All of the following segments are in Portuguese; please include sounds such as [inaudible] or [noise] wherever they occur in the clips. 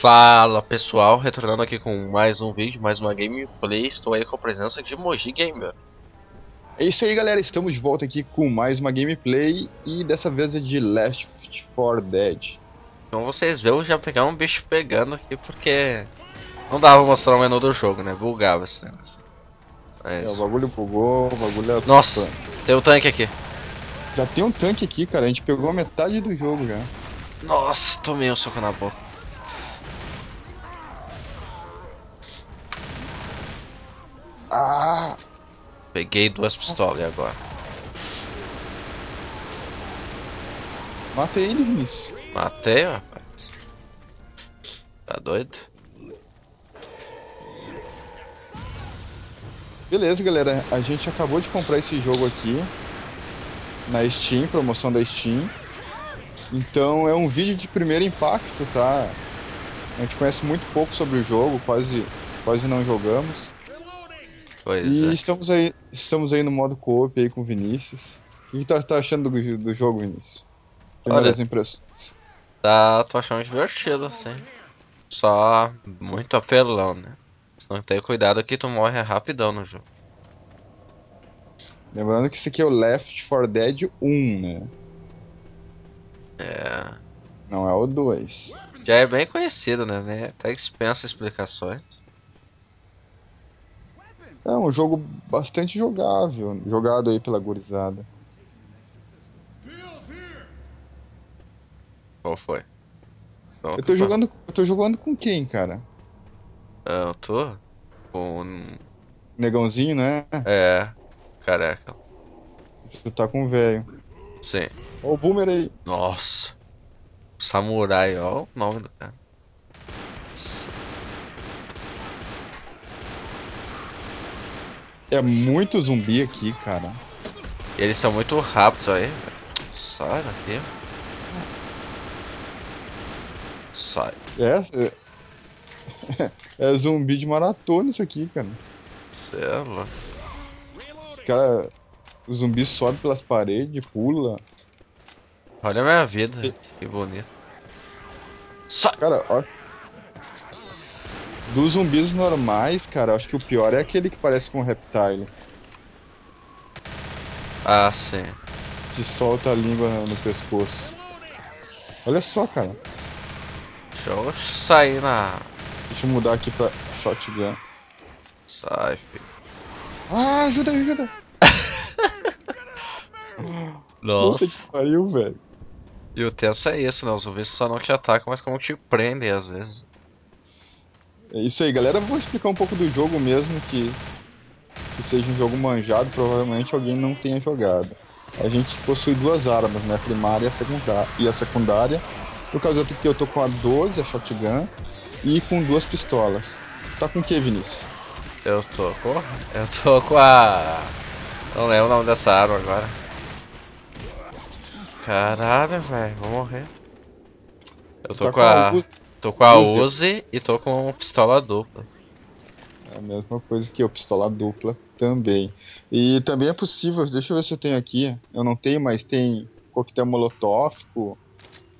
Fala pessoal, retornando aqui com mais um vídeo, mais uma gameplay, estou aí com a presença de Moji Gamer. É isso aí galera, estamos de volta aqui com mais uma gameplay e dessa vez é de Last 4 Dead. Como vocês viram, já pegar um bicho pegando aqui porque não dava mostrar o menu do jogo, né? Bugava esse negócio. É, é o bagulho bugou, o bagulho é... Nossa, tem um tanque aqui. Já tem um tanque aqui, cara, a gente pegou metade do jogo já. Nossa, tomei um soco na boca. Ah! Peguei duas pistolas agora? Matei ele, Vinícius. Matei, rapaz. Tá doido? Beleza, galera. A gente acabou de comprar esse jogo aqui na Steam, promoção da Steam. Então é um vídeo de primeiro impacto, tá? A gente conhece muito pouco sobre o jogo, quase, quase não jogamos. Pois e é. estamos aí, estamos aí no modo co-op aí com o Vinícius. O que tá, tá achando do, do jogo, Vinícius? Primeiras Olha, impressões. Tá, tô achando divertido, assim. Só muito apelão, né? Se não ter cuidado que tu morre rapidão no jogo. Lembrando que esse aqui é o Left 4 Dead 1, né? É. Não é o 2. Já é bem conhecido, né? né? Até dispensa explicações. É um jogo bastante jogável, jogado aí pela gurizada. Qual foi? Qual Eu tô foi? jogando, eu tô jogando com quem, cara? Ah, Eu tô com. Negãozinho, né? É. Careca. Você tá com o velho. Sim. Ó o boomer aí. Nossa. Samurai, ó o nome do cara. É muito zumbi aqui, cara. Eles são muito rápidos aí. velho. Sai daqui. Sai. É, é, [laughs] é zumbi de maratona isso aqui, cara. Cê é. Os cara, o zumbi sobe pelas paredes, pula. Olha a minha vida. Que bonito. Sai. Cara, ó. Dos zumbis normais, cara, acho que o pior é aquele que parece com um reptile. Ah, sim. Que solta a língua no pescoço. Olha só, cara. Deixa eu sair na. Deixa eu mudar aqui pra shotgun. Sai, filho. Ah, ajuda, ajuda. [laughs] Nossa. Puta que pariu, velho. E o tenso é isso, né? Os zumbis só não te atacam, mas como te prendem às vezes. É isso aí, galera. Vou explicar um pouco do jogo mesmo, que, que seja um jogo manjado, provavelmente alguém não tenha jogado. A gente possui duas armas, né? A primária e a secundária. E a secundária. Por causa que eu tô com a 12, a shotgun, e com duas pistolas. Tá com o que, Vinícius? Eu tô com. Eu tô com a. Não lembro o nome dessa arma agora. Caralho, velho, vou morrer. Eu tô Tá com a. Uzi. Tô com a Uzi. Uzi e tô com pistola dupla. É a mesma coisa que eu, pistola dupla também. E também é possível, deixa eu ver se eu tenho aqui. Eu não tenho, mas tem coquetel molotov.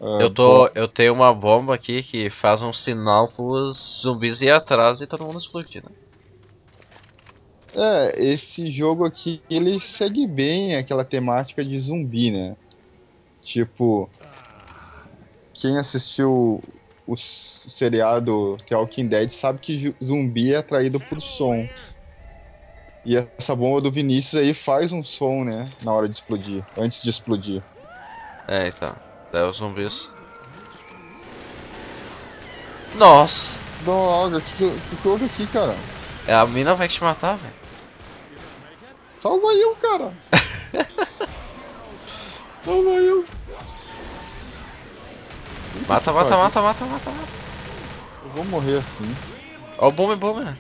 Ah, Eu tô. Eu tenho uma bomba aqui que faz um sinal pros zumbis ir atrás e todo mundo explodir, né? É, esse jogo aqui, ele segue bem aquela temática de zumbi, né? Tipo, quem assistiu o seriado The Walking Dead sabe que zumbi é atraído por som. E essa bomba do Vinícius aí faz um som, né? Na hora de explodir, antes de explodir. É, então. Daí os zumbis. Nossa! Droga, o que, que, que houve aqui, cara? É a mina vai te matar, velho. Salva eu, cara! [laughs] Salva eu! Mata, mata, mata, mata, mata, mata. Eu vou morrer assim. Ó o bomba, bomba.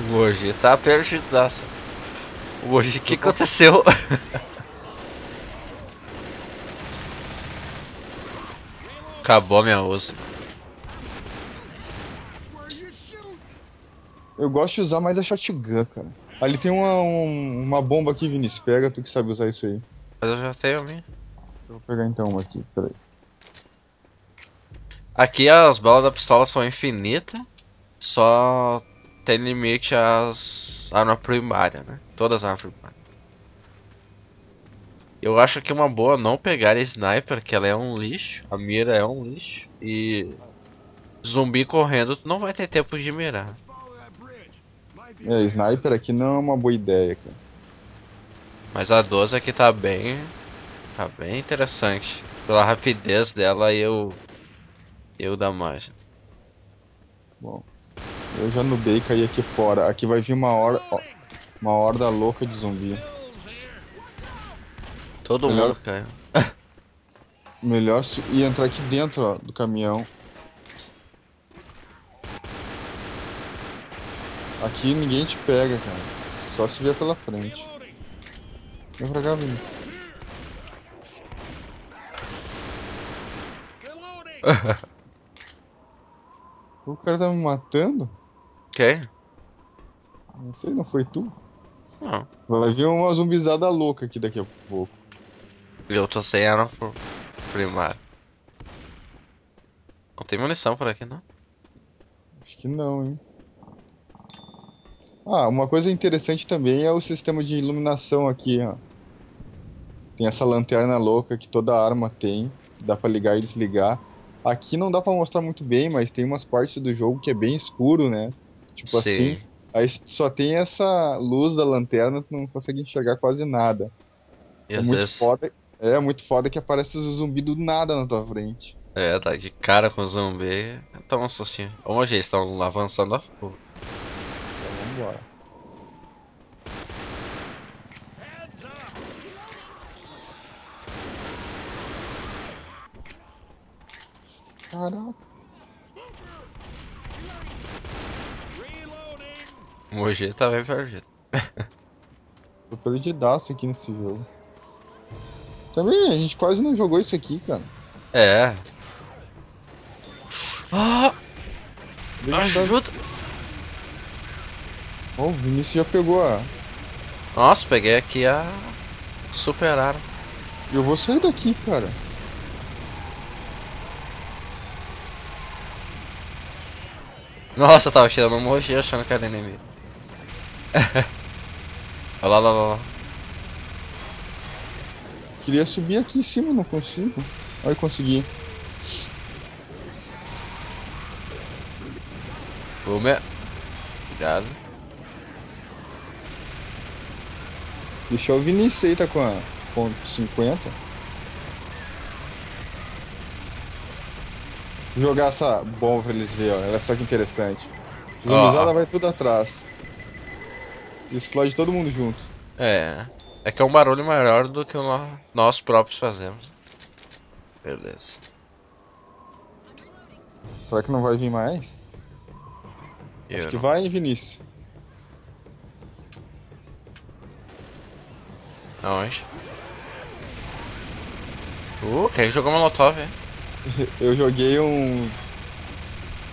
O Moji tá perdidaço. Hoje o que aconteceu? [laughs] Acabou a minha uso. Eu gosto de usar mais a shotgun, cara. Ali tem uma, um- uma bomba aqui, Vinícius. Pega, tu que sabe usar isso aí. Mas eu já tenho a minha. Eu vou pegar então uma aqui, peraí. Aqui as balas da pistola são infinitas, só tem limite às armas primárias, né? Todas as armas primárias. Eu acho que uma boa não pegar sniper, que ela é um lixo, a mira é um lixo, e zumbi correndo tu não vai ter tempo de mirar. É, sniper aqui não é uma boa ideia, cara. Mas a 12 aqui tá bem. tá bem interessante. Pela rapidez dela eu. eu da margem. Bom, eu já nubei e caí aqui fora. Aqui vai vir uma hora, ó, uma horda louca de zumbi. Todo Melhor- mundo caiu. [laughs] Melhor se- ir entrar aqui dentro ó, do caminhão. Aqui ninguém te pega, cara. Só se vier pela frente. Vem pra cá, Vinícius. [laughs] O cara tá me matando? Quem? Não sei, não foi tu? Não. Vai vir uma zumbizada louca aqui daqui a pouco. Eu tô sem arma pro primário. Não tem munição por aqui, não? Acho que não, hein? Ah, uma coisa interessante também é o sistema de iluminação aqui, ó. Tem essa lanterna louca que toda arma tem, dá pra ligar e desligar. Aqui não dá pra mostrar muito bem, mas tem umas partes do jogo que é bem escuro, né? Tipo assim, aí só tem essa luz da lanterna, tu não consegue enxergar quase nada. É muito foda. É muito foda que aparece os zumbi do nada na tua frente. É, tá de cara com zumbi. Toma um sustinho. Hoje eles estão avançando a full. Então vambora. Caraca. Hoje tá bem perdido. Tô [laughs] perdidaço aqui nesse jogo. Também, a gente quase não jogou isso aqui, cara. É. Ah, ajuda! Ó, o Vinícius já pegou a. Nossa, peguei aqui a. Super arma. Eu vou sair daqui, cara. Nossa, eu tava tirando um moji achando que era inimigo. [laughs] Olha lá, lá, lá, lá. Queria subir aqui em cima, não consigo. Aí consegui. Uma. Cuidado. Deixa o Vinícius aí, tá com a ponto 50. Vou jogar essa bomba pra eles verem, ó. Olha só que interessante. Zumbizada Ó. vai tudo atrás. Explode todo mundo junto. É. É que é um barulho maior do que nós próprios fazemos. Beleza. Será que não vai vir mais? Eu Acho que não- vai, hein, Vinícius? Aonde? Uh, quem jogou Molotov, hein? [laughs] Eu joguei um.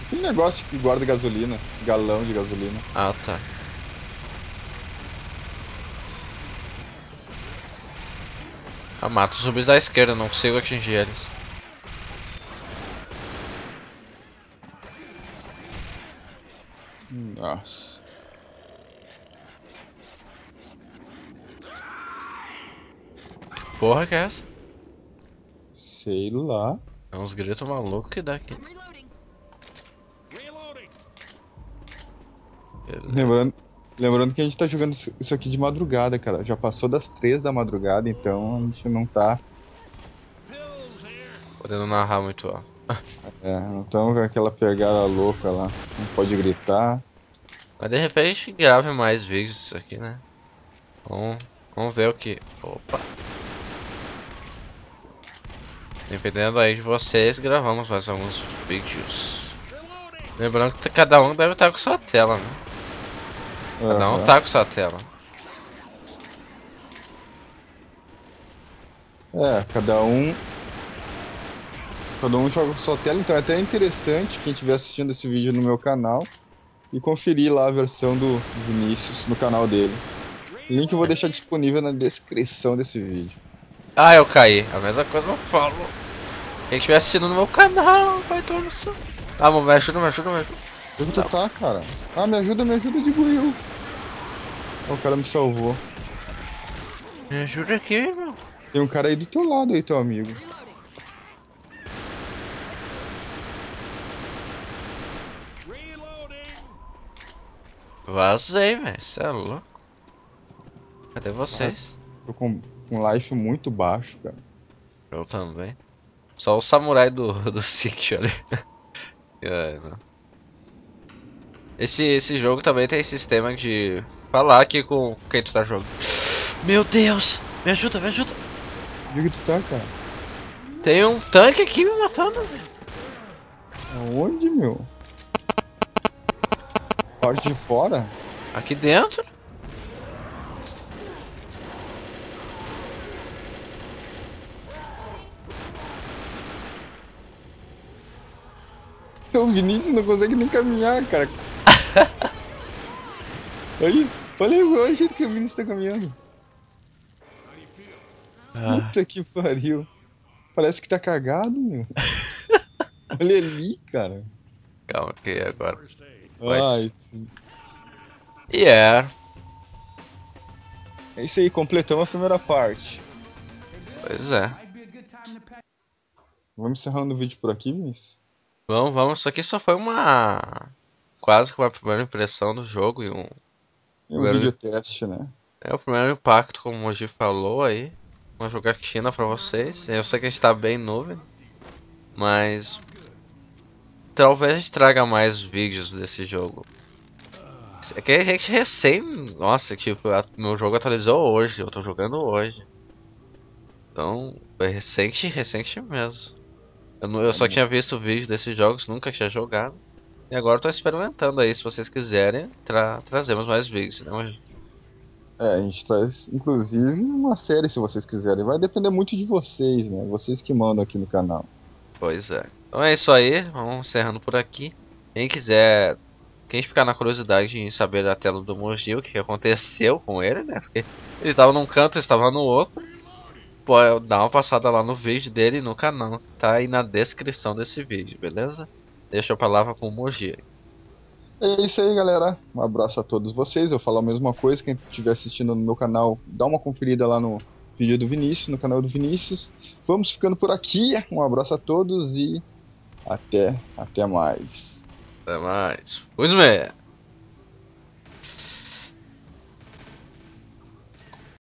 Aquele negócio que guarda gasolina. Galão de gasolina. Ah, tá. Ah, mata os zumbis da esquerda, não consigo atingir eles. Nossa. Porra que é essa? Sei lá. É uns gritos malucos que dá aqui. Reloading. Beleza. Lembrando, lembrando que a gente tá jogando isso- isso aqui de madrugada, cara. Já passou das três da madrugada, então a gente não tá. Podendo narrar muito alto. [laughs] É, não tamo com aquela pegada louca lá. Não pode gritar. Mas de repente grave mais vídeos disso aqui, né? Vamos, vamos ver o que. Opa! Dependendo aí de vocês, gravamos mais alguns vídeos. Lembrando que cada um deve estar com sua tela, né? Uhum. Não tá com sua tela. É, cada um. Cada um joga com sua tela, então é até interessante quem estiver assistindo esse vídeo no meu canal e conferir lá a versão do Vinícius no canal dele. Link eu vou deixar disponível na descrição desse vídeo. Ah, eu caí. A mesma coisa eu falo. Quem estiver assistindo no meu canal, vai tomar no seu. Ah, me ajuda, me ajuda, me ajuda. Onde tu tá, cara? Ah, me ajuda, me ajuda, digo eu. Oh, o cara me salvou. Me ajuda aqui, meu. Tem um cara aí do teu lado aí, teu amigo. Vazei, velho. Você é louco. Cadê vocês? Tô com um life muito baixo, cara. Eu também. Só o samurai do, [laughs] do sítio ali. [laughs] é, não. Esse, esse jogo também tem sistema de falar aqui com quem tu tá jogando. Meu Deus! Me ajuda, me ajuda! Onde que tu tá, cara? Tem um tanque aqui me matando, velho. Aonde, meu? Parte de fora? Aqui dentro? O Vinícius não consegue nem caminhar, cara. Aí, [laughs] olha aí, olha o jeito que o Vinícius tá caminhando. Ah, Puta que pariu. Parece que tá cagado, meu. [laughs] olha ali, cara. calma aqui agora. Vai. Ai, E é, é isso aí, completamos a primeira parte. pois é. Vamos encerrando o vídeo por aqui, Vinícius? Vamos, vamos. Isso aqui só foi uma. Quase que uma primeira impressão do jogo e um. É um Agora- vídeo teste, né? É o primeiro impacto, como o Moji falou aí. Uma jogatina pra vocês. Eu sei que a gente tá bem novo, mas. Talvez a gente traga mais vídeos desse jogo. É que a gente recém. Nossa, tipo, a- meu jogo atualizou hoje, eu tô jogando hoje. Então, é recente, recente mesmo. Eu, não- eu só tinha visto vídeo desses jogos, nunca tinha jogado. E agora eu tô experimentando aí, se vocês quiserem, tra trazemos mais vídeos. Né? Mas- É, a gente traz, inclusive, uma série se vocês quiserem. Vai depender muito de vocês, né? Vocês que mandam aqui no canal. Pois é. Então é isso aí, vamos encerrando por aqui. Quem quiser, quem ficar na curiosidade em saber da tela do Moji, o que aconteceu com ele, né? Porque ele tava num canto, estava no outro. Pode dar uma passada lá no vídeo dele no canal. Tá aí na descrição desse vídeo, beleza? Deixa a palavra com o Moji. É isso aí, galera. Um abraço a todos vocês. Eu falo a mesma coisa. Quem estiver assistindo no meu canal, dá uma conferida lá no vídeo do Vinícius, no canal do Vinícius. Vamos ficando por aqui. Um abraço a todos e até, até mais. Até mais. Fui,